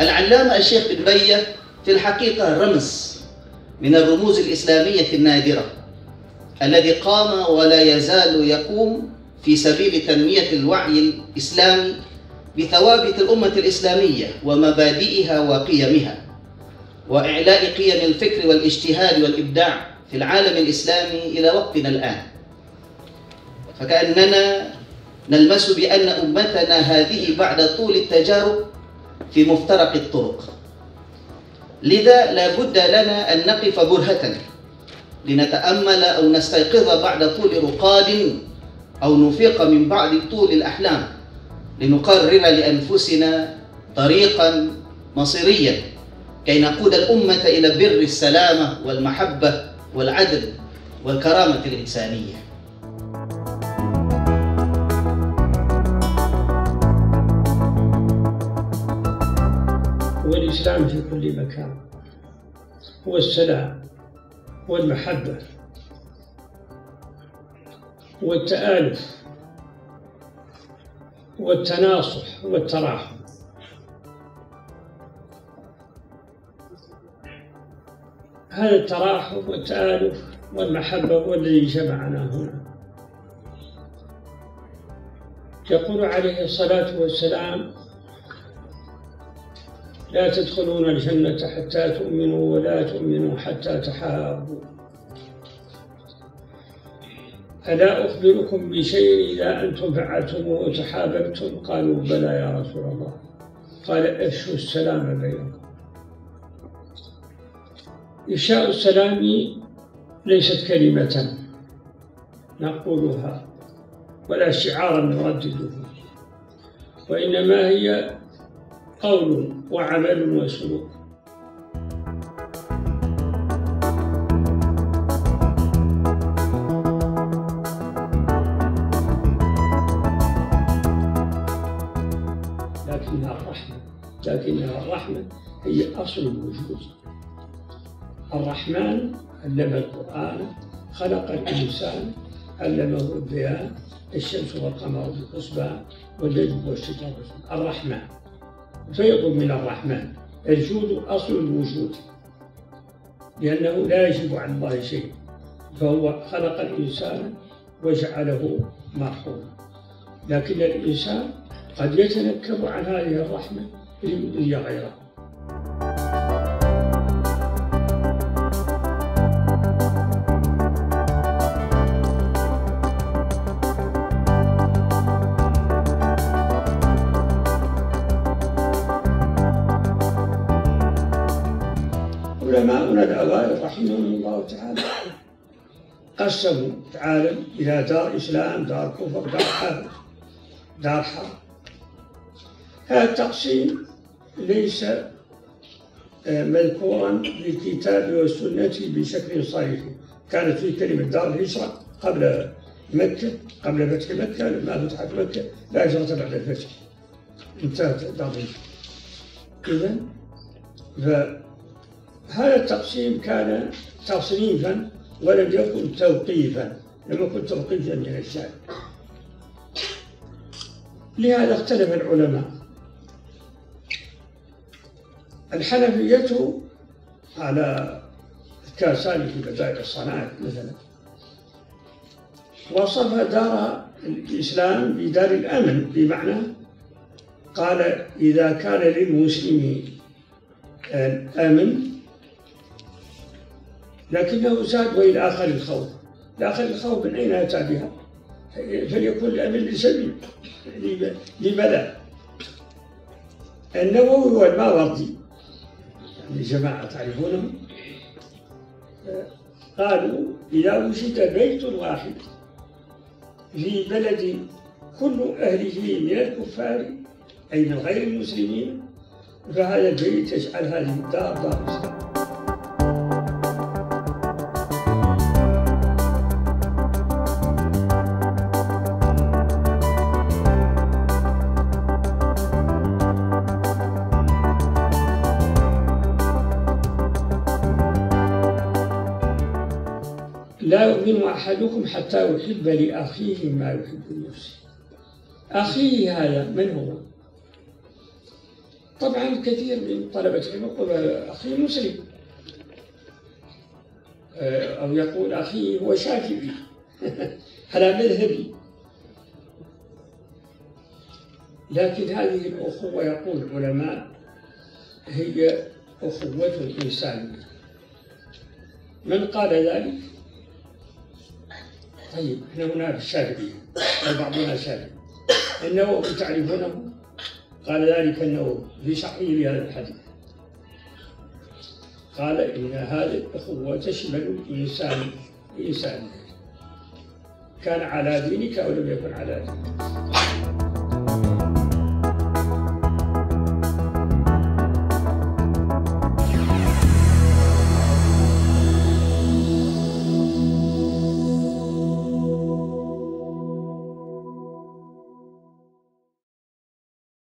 العلامة الشيخ بن بية في الحقيقة رمز من الرموز الإسلامية النادرة الذي قام ولا يزال يقوم في سبيل تنمية الوعي الإسلامي بثوابت الأمة الإسلامية ومبادئها وقيمها وإعلاء قيم الفكر والاجتهاد والإبداع في العالم الإسلامي إلى وقتنا الآن. فكأننا نلمس بأن أمتنا هذه بعد طول التجارب في مفترق الطرق. لذا لا بد لنا أن نقف برهة لنتأمل أو نستيقظ بعد طول رقاد أو نفيق من بعد طول الأحلام لنقرر لأنفسنا طريقا مصيريا كي نقود الأمة إلى بر السلامة والمحبة والعدل والكرامة الإنسانية. الإسلام في كل مكان. هو السلام والمحبة والتآلف والتناصح والتراحم هذا التراحم والتآلف والمحبة هو الذي جمعنا هنا. يقول عليه الصلاة والسلام لا تدخلون الجنة حتى تؤمنوا ولا تؤمنوا حتى تحابوا. ألا أخبركم بشيء إذا أنتم فعلتموه وتحاببتم؟ قالوا بلى يا رسول الله. قال أفشوا السلام بينكم. إفشاء السلام ليست كلمة نقولها ولا شعارا نردده وإنما هي قول وعمل وسلوك. لكنها الرحمة لكنها الرحمة هي أصل الوجود. الرحمن علم القرآن خلق الإنسان علمه البيان الشمس والقمر بالحسبان والليل والشتاء الرحمن. فيض من الرحمن. الجود أصل الوجود. لأنه لا يجب عن الله شيء. فهو خلق الإنسان وجعله مرحوما لكن الإنسان قد يتنكر عن هذه الرحمة ليؤذي غيره. علماؤنا الأوائل رحمهم الله تعالى. قسموا العالم إلى دار إسلام دار كفر دار حرب دار حرب. هذا التقسيم ليس مذكورا في الكتاب والسنة بشكل صريح كانت في كلمة دار الهجرة قبل مكة قبل فتح مكة لما فتحت مكة لا هجرة بعد الفتح. انتهت دار الهجرة. إذا هذا التقسيم كان تصنيفا ولم يكن توقيفا لم يكن توقيفا من الشارع لهذا اختلف العلماء. الحنفية على الكاساني في بدائل الصنائع مثلا وصف دار الإسلام بدار الأمن بمعنى قال إذا كان للمسلمين أمن لكنه زاد وإلى آخر الخوف. لآخر الخوف من أين أتى بها؟ فليكون الأمن لسبيل لماذا؟ النووي والماوردي يعني جماعة تعرفونهم؟ قالوا إذا وجد بيت واحد في بلد كل أهله من الكفار أي من غير المسلمين فهذا البيت يجعل هذه الدار دار إسلام لا يؤمن أحدكم حتى يحب لأخيه ما يحب لنفسه. أخيه هذا من هو؟ طبعا كثير من طلبة العلم يقول أخي مسلم. آه، أو يقول أخي هو شافعي. على مذهبي. لكن هذه الأخوة يقول العلماء هي أخوة إنسانية من قال ذلك؟ طيب إحنا هنا الشافعية بعضنا شافعي النووي تعرفونه؟ قال ذلك النووي في شرحه لهذا الحديث. قال إن هذه الأخوة تشمل الإنسان إنسان كان على دينك أو لم يكن على دينك؟